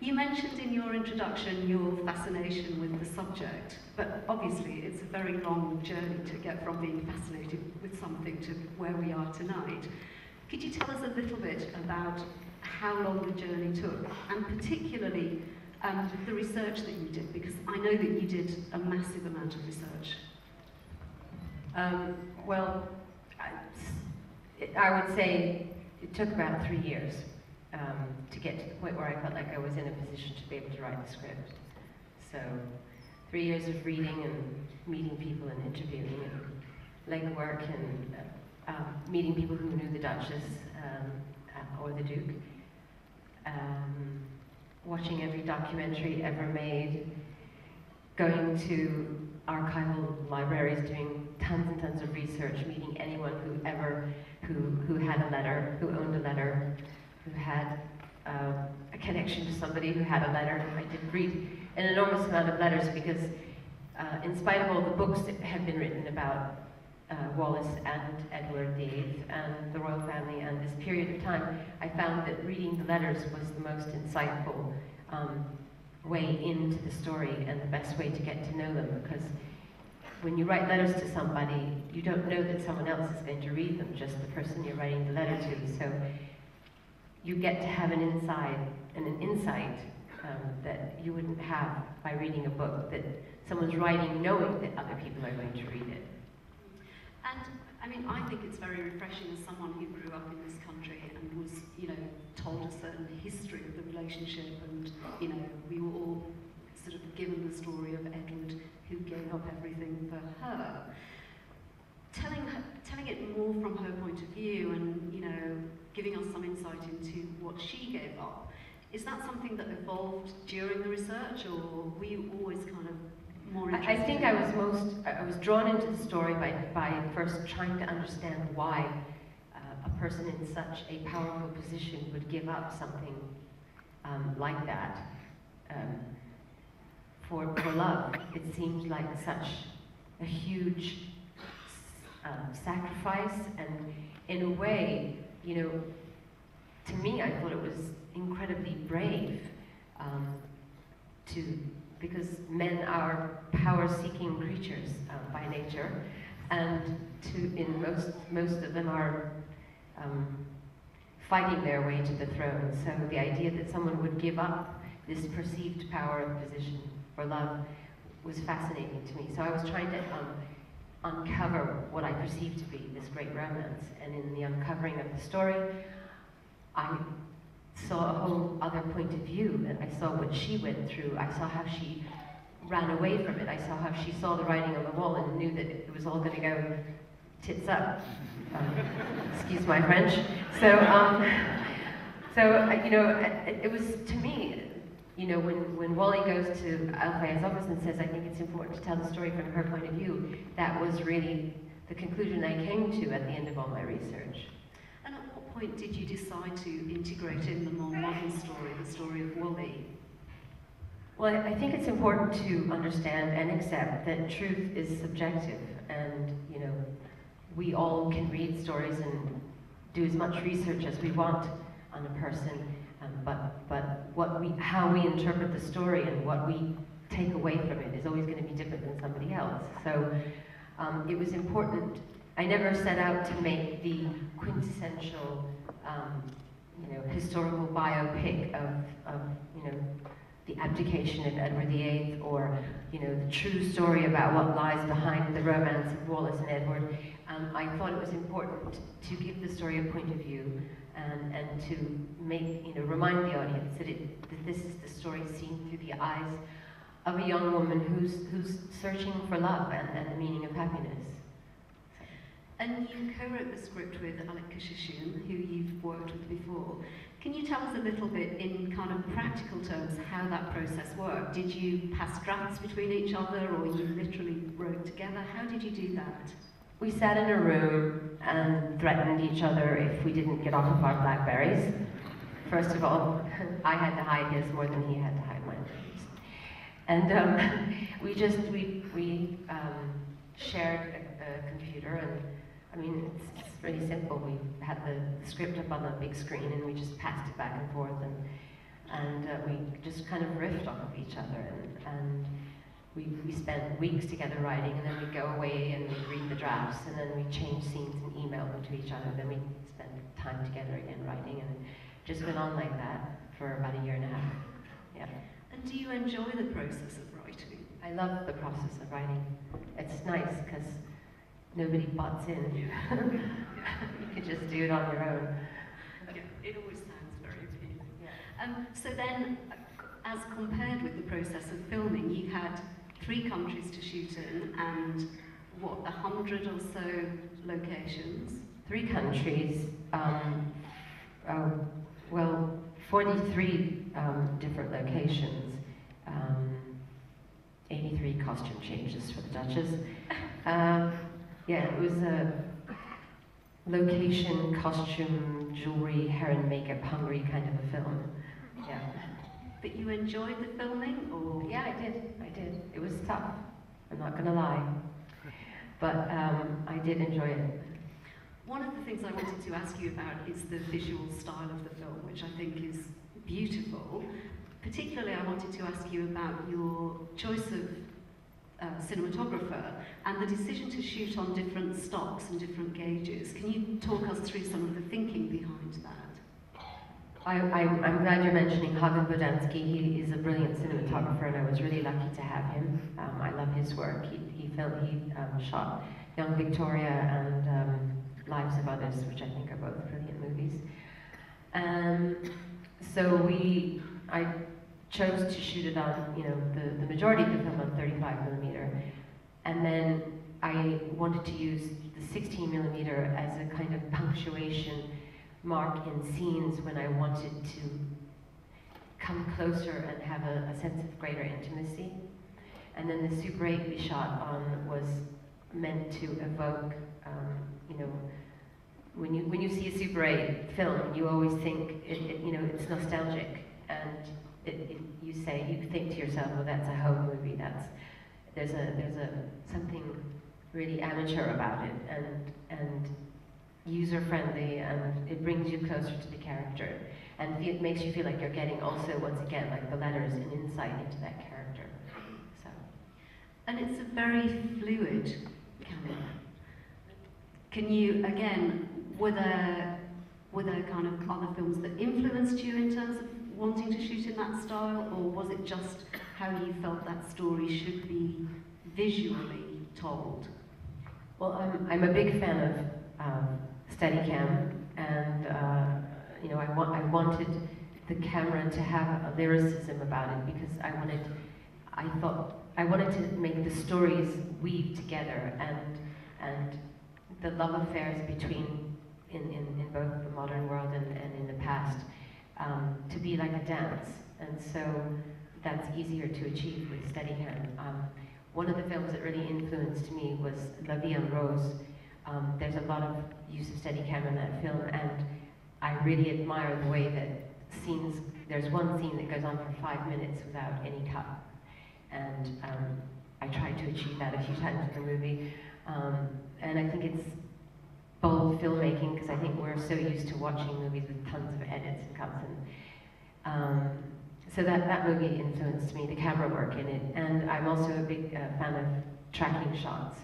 You mentioned in your introduction your fascination with the subject, but obviously it's a very long journey to get from being fascinated with something to where we are tonight. Could you tell us a little bit about how long the journey took, and particularly um, the research that you did, because I know that you did a massive amount of research. Um, well, I, I would say it took about three years um, to get to the point where I felt like I was in a position to be able to write the script. So, three years of reading and meeting people and interviewing and legwork and uh, uh, meeting people who knew the Duchess um, uh, or the Duke. Um, watching every documentary ever made, going to archival libraries, doing tons and tons of research, meeting anyone who ever, who, who had a letter, who owned a letter, who had uh, a connection to somebody who had a letter. I did read an enormous amount of letters because uh, in spite of all the books that had been written about uh, Wallis and Edward VIII and the royal family and this period of time, I found that reading the letters was the most insightful um, way into the story and the best way to get to know them because when you write letters to somebody, you don't know that someone else is going to read them, just the person you're writing the letter to. So you get to have an insight and an insight um, that you wouldn't have by reading a book that someone's writing knowing that other people are going to read it. And I mean, I think it's very refreshing as someone who grew up in this country and was, you know, told a certain history of the relationship, and you know, we were all sort of given the story of Edward who gave up everything for her. Telling her, telling it more from her point of view, and you know, giving us some insight into what she gave up. Is that something that evolved during the research, or were you always kind of more I, I think I was most, I was drawn into the story by, by first trying to understand why uh, a person in such a powerful position would give up something um, like that um, for, for love. It seemed like such a huge um, sacrifice, and in a way, you know, to me, I thought it was incredibly brave um, to because men are power-seeking creatures uh, by nature, and to, in most, most of them are um, fighting their way to the throne. So the idea that someone would give up this perceived power of position for love was fascinating to me. So I was trying to um, uncover what I perceived to be this great romance, and in the uncovering of the story, I saw a whole other point of view. And I saw what she went through. I saw how she ran away from it. I saw how she saw the writing on the wall and knew that it was all going to go tits up. Um, excuse my French. So, um, so you know, it, it, was to me, you know, when, when Wally goes to Al office and says, I think it's important to tell the story from her point of view, that was really the conclusion I came to at the end of all my research And at what point did you decide to integrate in the more modern story, the story of Wally? Well, I think it's important to understand and accept that truth is subjective, and you know, we all can read stories and do as much research as we want on a person, but but what we, how we interpret the story and what we take away from it is always going to be different than somebody else. So um, it was important I never set out to make the quintessential, um, you know, historical biopic of, of, you know, the abdication of Edward VIII or, you know, the true story about what lies behind the romance of Wallis and Edward. Um, I thought it was important to give the story a point of view and, and to make, you know, remind the audience that, it, that this is the story seen through the eyes of a young woman who's, who's searching for love and, and the meaning of happiness. And you co-wrote the script with Alek Keshishian, who you've worked with before. Can you tell us a little bit in kind of practical terms how that process worked? Did you pass drafts between each other or you literally wrote together? How did you do that? We sat in a room and threatened each other if we didn't get off of our Blackberries. First of all, I had to hide his more than he had to hide mine. And um, we just, we, we um, shared a, a computer and I mean, it's, it's really simple. We had the script up on the big screen and we just passed it back and forth. And and uh, we just kind of riffed off of each other, and, and we, we spent weeks together writing, and then we'd go away and we'd read the drafts, and then we'd change scenes and email them to each other, then we'd spend time together again writing, and just went on like that for about a year and a half. Yeah. And do you enjoy the process of writing? I love the process of writing. It's nice because nobody butts in. you can just do it on your own. Yeah, it always sounds very appealing. Yeah. Um, so then, as compared with the process of filming, you had three countries to shoot in and what, a hundred or so locations? Three countries, um, uh, well, 43 um, different locations, um, 83 costume changes for the Duchess. Um, yeah, it was a location, costume, jewelry, hair and makeup, hungry kind of a film. Yeah. But you enjoyed the filming, or Yeah, I did. I did. It was I'm not gonna lie, but um, I did enjoy it. One of the things I wanted to ask you about is the visual style of the film, which I think is beautiful. Particularly, I wanted to ask you about your choice of uh, cinematographer and the decision to shoot on different stocks and different gauges. Can you talk us through some of the thinking behind that? I, I'm glad you're mentioning Hagen Bogdanski. He is a brilliant cinematographer, and I was really lucky to have him. Um, I love his work. He, he filmed, he um, shot Young Victoria and um, Lives of Others, which I think are both brilliant movies. Um, so we, I chose to shoot it on, you know, the, the majority of the film on 35 millimeter, and then I wanted to use the 16 millimeter as a kind of punctuation mark in scenes when I wanted to come closer and have a, a sense of greater intimacy. And then the Super 8 we shot on was meant to evoke, um, you know, when you when you see a Super 8 film, you always think it, it you know it's nostalgic, and it, you say you think to yourself, well, that's a home movie. That's there's a there's a something really amateur about it, and and user friendly, and it brings you closer to the character, and it makes you feel like you're getting also once again like the letters an insight into that character. So And it's a very fluid camera. Can you, again, were there, were there kind of other films that influenced you in terms of wanting to shoot in that style, or was it just how you felt that story should be visually told? Well, I'm, I'm a big fan of um, Steadicam, and uh, you know, I, want, I wanted the camera to have a lyricism about it because I wanted, I thought, I wanted to make the stories weave together and and the love affairs between in, in, in both the modern world and, and in the past um, to be like a dance, and so that's easier to achieve with Steadicam. Um, one of the films that really influenced me was La Vie en Rose. Um, there's a lot of use of Steadicam in that film, and I really admire the way that scenes, there's one scene that goes on for five minutes without any cut. And um, I tried to achieve that a few times in the movie. Um, and I think it's bold filmmaking because I think we're so used to watching movies with tons of edits and cuts. And, um, so that, that movie influenced me, the camera work in it. And I'm also a big uh, fan of tracking shots.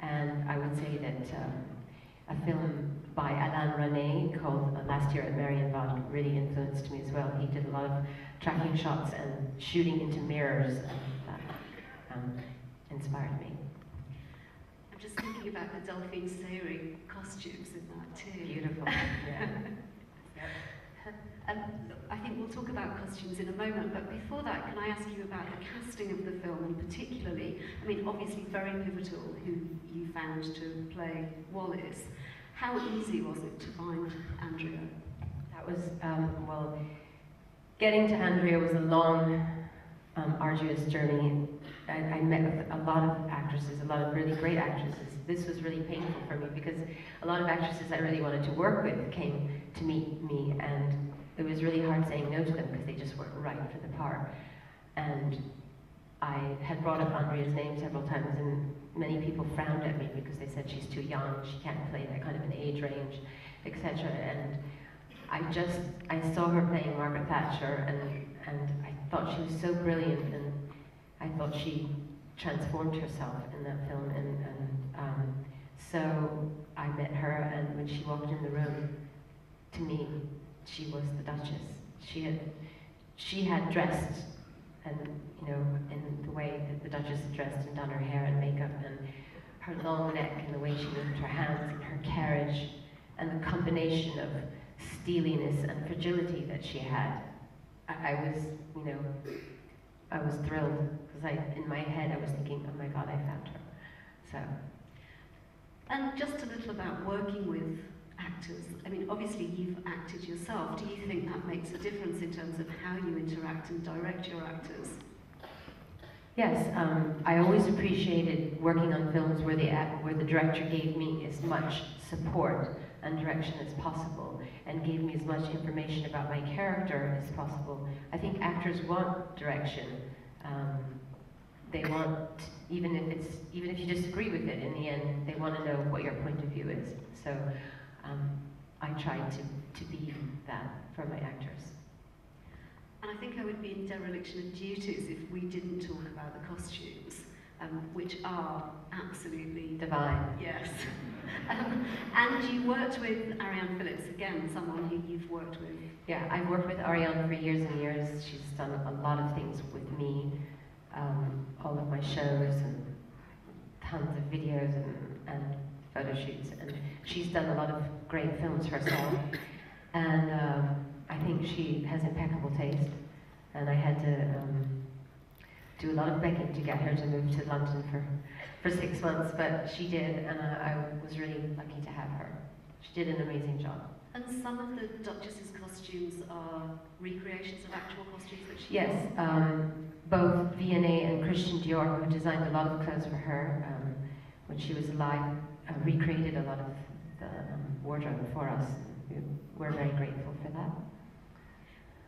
And I would say that um, a film by Alain Resnais called uh, Last Year at Marienbad really influenced me as well. He did a lot of tracking shots and shooting into mirrors, and that um, inspired me. I'm just thinking about the Delphine Seyrig costumes in that too. Beautiful. Yeah. And I think we'll talk about costumes in a moment, but before that, can I ask you about the casting of the film and particularly, I mean, obviously very pivotal who you found to play Wallis. How easy was it to find Andrea? That was, um, well, getting to Andrea was a long, um, arduous journey. I, I met with a lot of actresses, a lot of really great actresses. This was really painful for me because a lot of actresses I really wanted to work with came to meet me and it was really hard saying no to them because they just weren't right for the part. And I had brought up Andrea's name several times and many people frowned at me because they said she's too young, she can't play that kind of an age range, etc. And I just, I saw her playing Margaret Thatcher and and I thought she was so brilliant, and I thought she transformed herself in that film, and, and um, so I met her, and when she walked in the room, to me, she was the Duchess. She had, she had dressed, and you know, in the way that the Duchess dressed and done her hair and makeup, and her long neck, and the way she moved her hands, and her carriage, and the combination of steeliness and fragility that she had. I, I was, you know, I was thrilled because I, in my head, I was thinking, oh my God, I found her. So. And just a little about working with actors. I mean, obviously you've acted yourself. Do you think that makes a difference in terms of how you interact and direct your actors? Yes, um, I always appreciated working on films where the where the director gave me as much support and direction as possible, and gave me as much information about my character as possible. I think actors want direction. Um, they want, even if it's, even if you disagree with it, in the end, they want to know what your point of view is. So um, I try to, to be that for my actors. And I think I would be in dereliction of duties if we didn't talk about the costumes, um, which are absolutely divine. Yes. um, and you worked with Arianne Phillips, again, someone who you've worked with. Yeah, I've worked with Arianne for years and years. She's done a lot of things with me, um, all of my shows and tons of videos and, and photo shoots. And she's done a lot of great films herself. And um, I think she has impeccable taste. And I had to um, do a lot of begging to get her to move to London for, for six months, but she did, and I, I was really lucky to have her. She did an amazing job. And some of the Duchess's costumes are recreations of actual costumes that she Yes, um, both V&A and Christian Dior, who designed a lot of clothes for her um, when she was alive, uh, recreated a lot of the um, wardrobe for us. We're very grateful for that.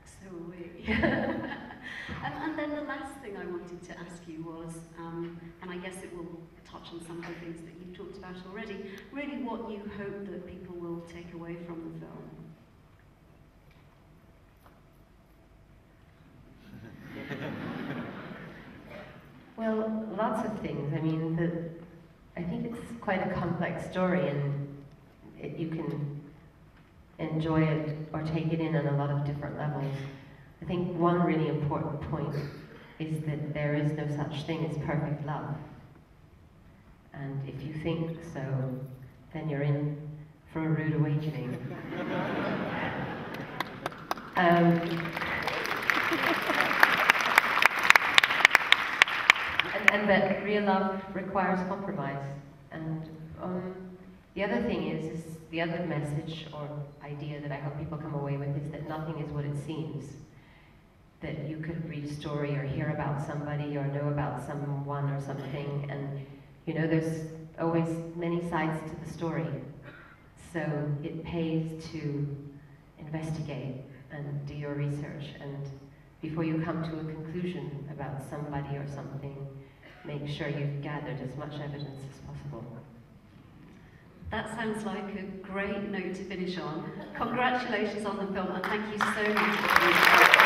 So are we. and, and, then the last thing I wanted to ask you was, um, and I guess it will touch on some of the things that you've talked about already, really what you hope that people will take away from the film. well, lots of things. I mean, the, I think it's quite a complex story, and it, you can enjoy it or take it in on a lot of different levels. I think one really important point is that there is no such thing as perfect love. And if you think so, then you're in for a rude awakening. um, and, and that real love requires compromise. And um, the other thing is, is the other message or idea that I hope people come away with is that nothing is what it seems. That you could read a story or hear about somebody or know about someone or something, and you know, there's always many sides to the story. So it pays to investigate and do your research, and before you come to a conclusion about somebody or something, make sure you've gathered as much evidence as possible. That sounds like a great note to finish on. Congratulations on the film and thank you so much